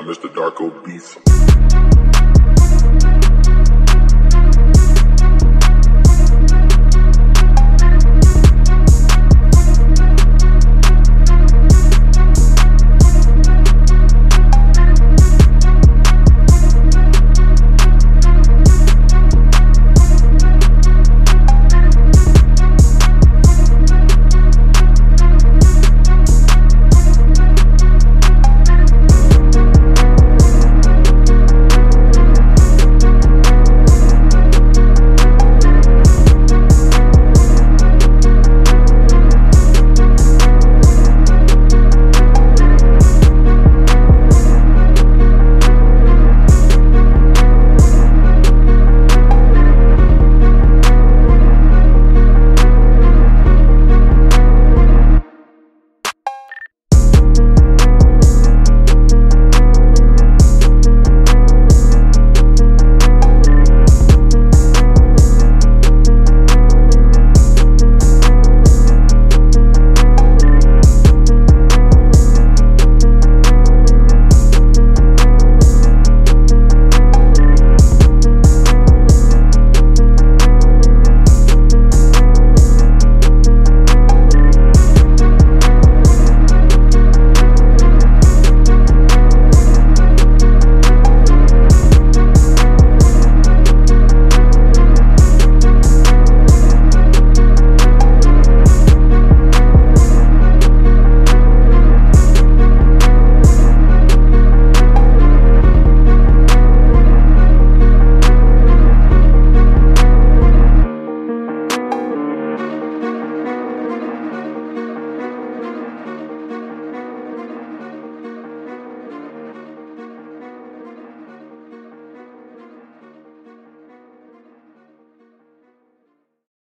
by Mr. Darko Beats.